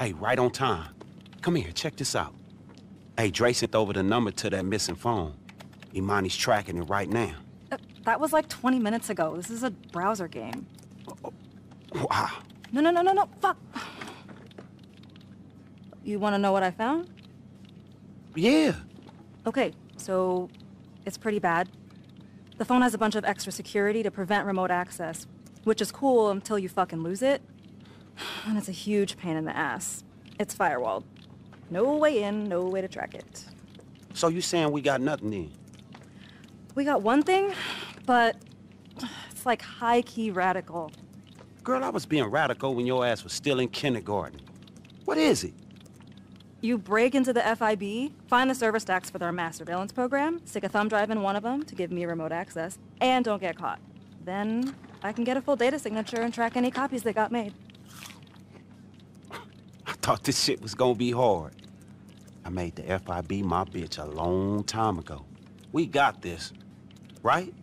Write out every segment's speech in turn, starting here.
Hey, right on time. Come here, check this out. Hey, Dre sent over the number to that missing phone. Imani's tracking it right now. Uh, that was like 20 minutes ago. This is a browser game. Wow. No, no, no, no, no. Fuck. You want to know what I found? Yeah. Okay, so it's pretty bad. The phone has a bunch of extra security to prevent remote access, which is cool until you fucking lose it. And it's a huge pain in the ass. It's firewalled. No way in, no way to track it. So you saying we got nothing then? We got one thing, but it's like high-key radical. Girl, I was being radical when your ass was still in kindergarten. What is it? You break into the FIB, find the server stacks for their mass surveillance program, stick a thumb drive in one of them to give me remote access, and don't get caught. Then I can get a full data signature and track any copies that got made. I thought this shit was gonna be hard. I made the FIB my bitch a long time ago. We got this, right?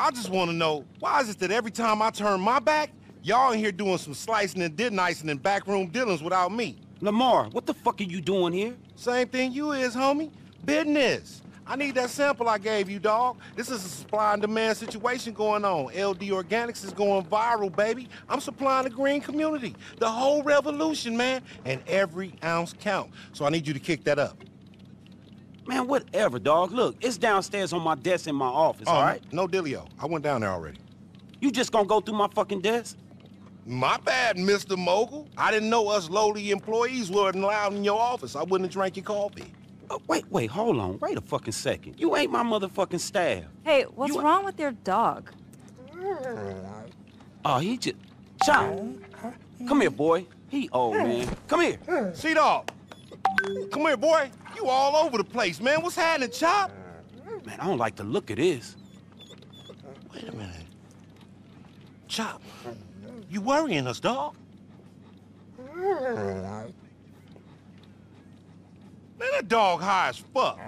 I just want to know, why is it that every time I turn my back, y'all in here doing some slicing and dinicing and backroom dealings without me? Lamar, what the fuck are you doing here? Same thing you is, homie. Business. I need that sample I gave you, dog. This is a supply and demand situation going on. LD Organics is going viral, baby. I'm supplying the green community. The whole revolution, man. And every ounce count. So I need you to kick that up. Man, whatever, dog. Look, it's downstairs on my desk in my office, Oh, all right? No dealio. I went down there already. You just gonna go through my fucking desk? My bad, Mr. Mogul. I didn't know us lowly employees weren't allowed in your office. I wouldn't have drank your coffee. Oh, wait, wait, hold on. Wait a fucking second. You ain't my motherfucking staff. Hey, what's You- wrong with your dog? Oh, he just... Chop. Come here, boy. He old, man. Come here. See, dog. Come here, boy. You all over the place, man. What's happening, Chop? Man, I don't like the look of this. Wait a minute. Chop, you worrying us, dog? Man, that dog high as fuck.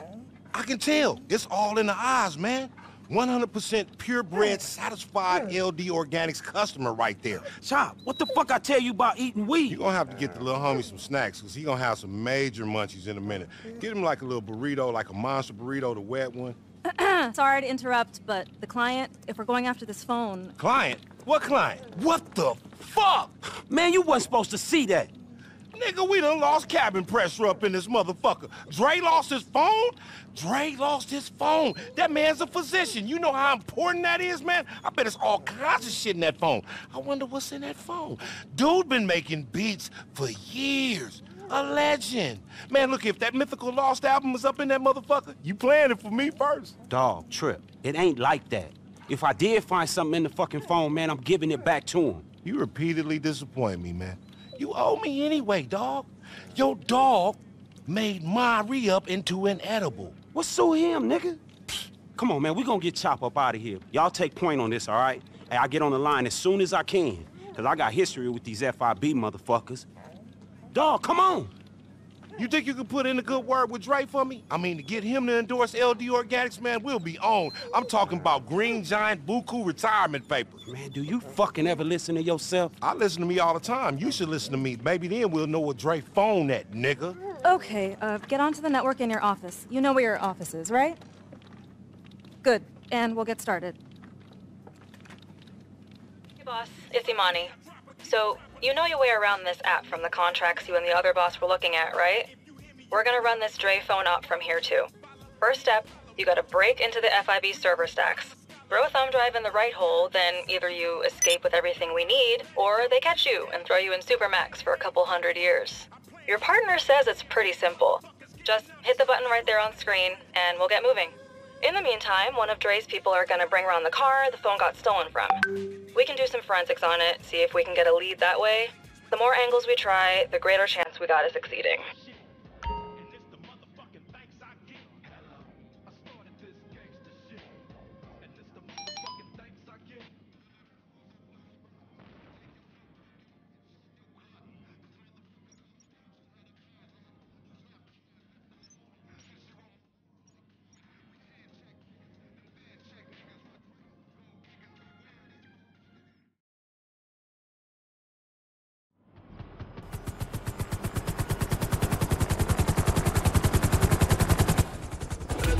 I can tell. It's all in the eyes, man. 100% purebred, satisfied LD Organics customer right there. Chop, what the fuck I tell you about eating weed? You weed? gonna have to get the little homie some snacks, cause he gonna have some major munchies in a minute. Get him like a little burrito, like a monster burrito, the wet one. Sorry to interrupt, but the client, if we're going after this phone, Client? What client? What the fuck? Man, you wasn't supposed to see that. Nigga, we done lost cabin pressure up in this motherfucker. Dre lost his phone? Dre lost his phone. That man's a physician. You know how important that is, man? I bet it's all kinds of shit in that phone. I wonder what's in that phone. Dude been making beats for years. A legend. Man, look, if that Mythical Lost album was up in that motherfucker, you playing it for me first. Dog, Trip, it ain't like that. If I did find something in the fucking phone, man, I'm giving it back to him. You repeatedly disappoint me, man. You owe me anyway, dog. Your dog made my re-up into an edible. What's so him, nigga? Come on, man, we gonna get Chop up out of here. Y'all take point on this, all right? Hey, I get on the line as soon as I can, because I got history with these FIB motherfuckers. Dog, come on. You think you can put in a good word with Dre for me? I mean, to get him to endorse LD Organics, man, we'll be on. I'm talking about Green Giant Buku retirement papers. Man, do you fucking ever listen to yourself? I listen to me all the time. You should listen to me. Maybe then we'll know what Dre phone at, nigga. Okay, uh, get onto the network in your office. You know where your office is, right? Good, and we'll get started. Hey boss, it's Imani. So, you know your way around this app from the contracts you and the other boss were looking at, right? We're gonna run this Dre phone up from here too. First step, you gotta break into the FIB server stacks. Throw a thumb drive in the right hole, then either you escape with everything we need, or they catch you and throw you in Supermax for a couple hundred years. Your partner says it's pretty simple. Just hit the button right there on screen, and we'll get moving. In the meantime, one of Dre's people are gonna bring around the car the phone got stolen from. We can do some forensics on it, see if we can get a lead that way. The more angles we try, the greater chance we got of succeeding.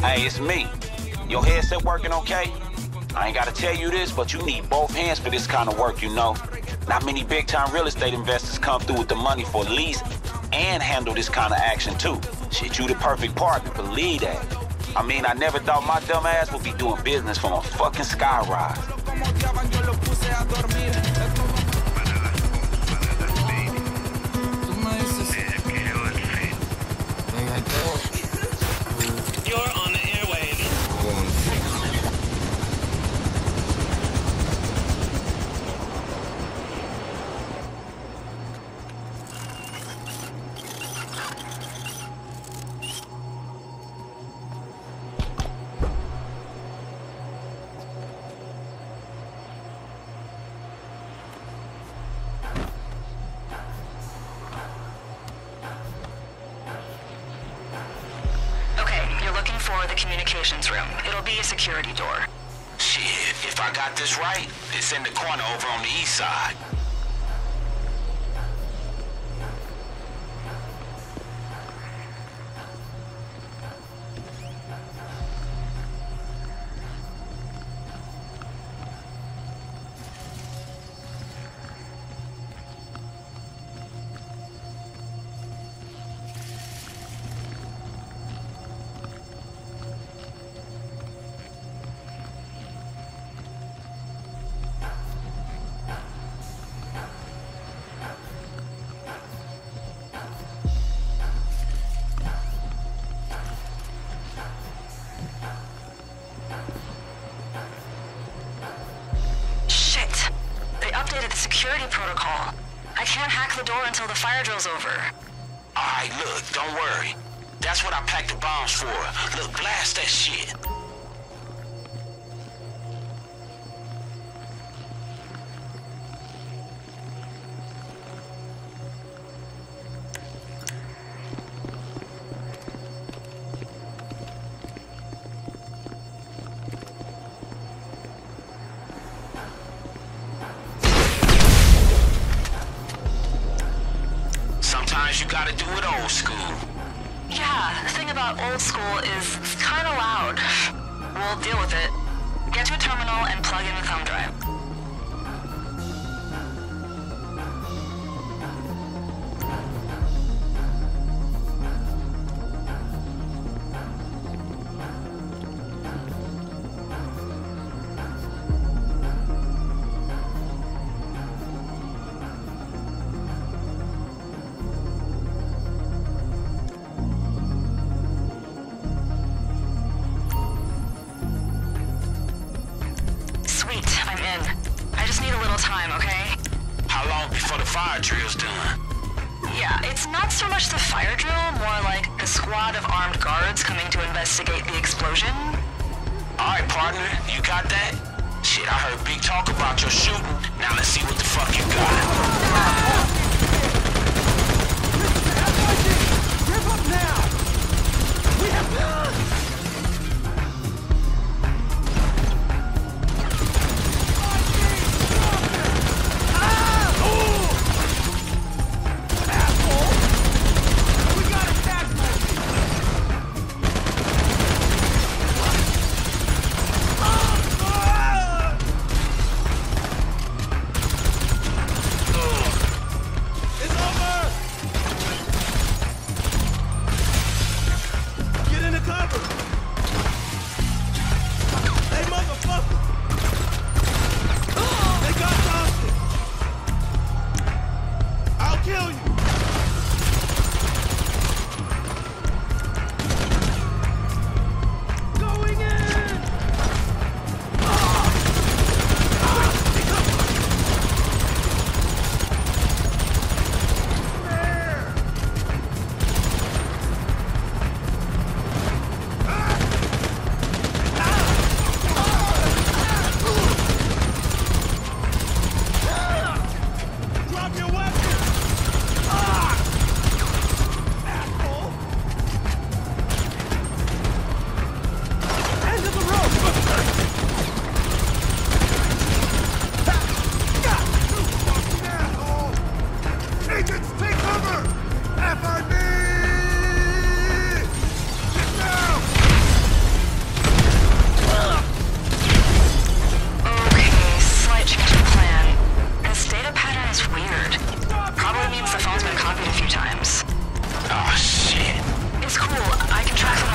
Hey, it's me. Your headset working okay? I ain't gotta tell you this, but you need both hands for this kind of work, you know? Not many big-time real estate investors come through with the money for lease and handle this kind of action, too. Shit, you the perfect partner, believe that. I mean, I never thought my dumb ass would be doing business from a fucking skyrise. Communications room. It'll be a security door. Shit, if I got this right, it's in the corner over on the east side. Security protocol. I can't hack the door until the fire drill's over. Alright, look, don't worry. That's what I packed the bombs for. Look, blast that shit. Is kind of loud. We'll deal with it. Get to a terminal and plug in the thumb drive. Time, okay? How long before the fire drill's done? Yeah, it's not so much the fire drill, more like a squad of armed guards coming to investigate the explosion. Alright, partner, you got that? Shit, I heard big talk about your shooting. Now let's see what the fuck you got. times. Oh, ah, shit. It's cool. I can track them